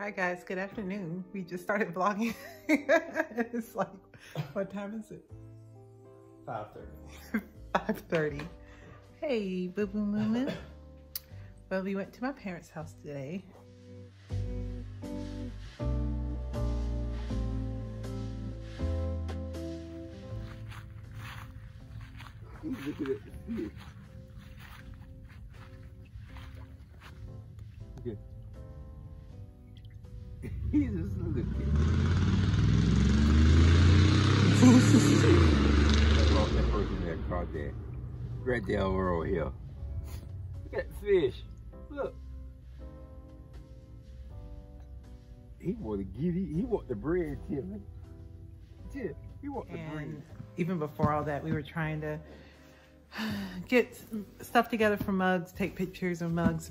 Hi guys, good afternoon. We just started vlogging. it's like, what time is it? 5.30. 5.30. Hey, boo boo moo moo. Well, we went to my parents' house today. Looking at the fish. Okay. He's just looking. That's off that person in that car there. Right there over here. Look at that fish. Look. He want to get it. He want the bread, Timmy. Tim, he want the bread. Even before all that, we were trying to get stuff together for mugs, take pictures of mugs.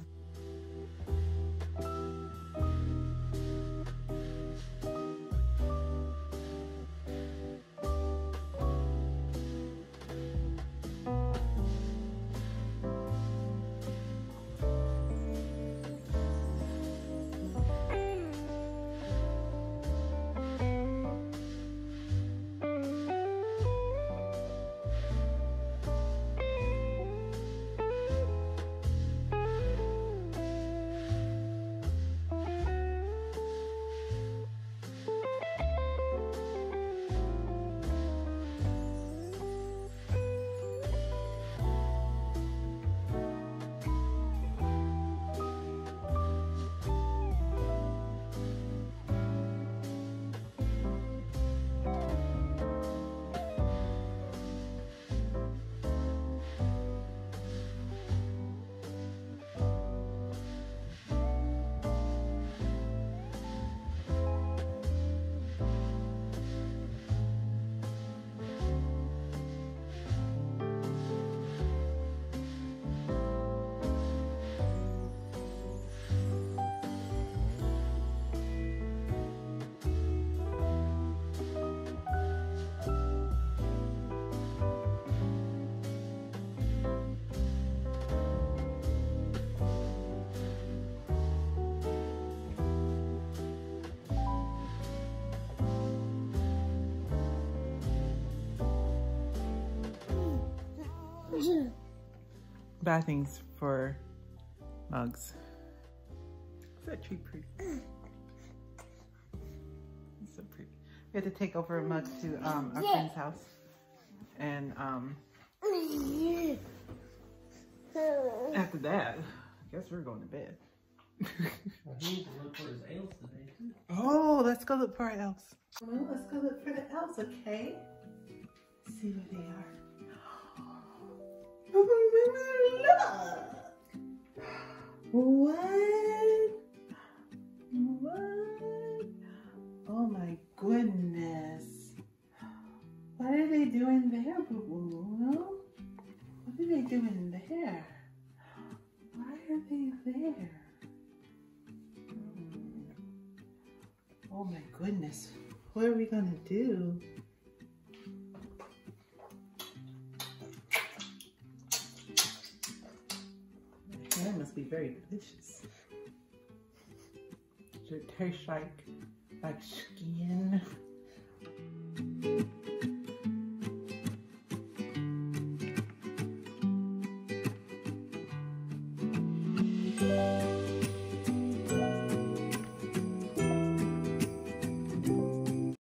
Bad things for mugs. Is that tree pretty? It's so pretty. We had to take over a mug to um, our friend's house. And um, after that, I guess we're going to bed. Well, he needs to look for his ales today too. Oh, let's go look for our elves. Well, let's go look for the elves, okay? see where they are. What? What? Oh my goodness. What are they doing there, Boo Boo? What are they doing there? Why are they there? Hmm. Oh my goodness. What are we gonna do? Must be very delicious. Does it taste like like skin?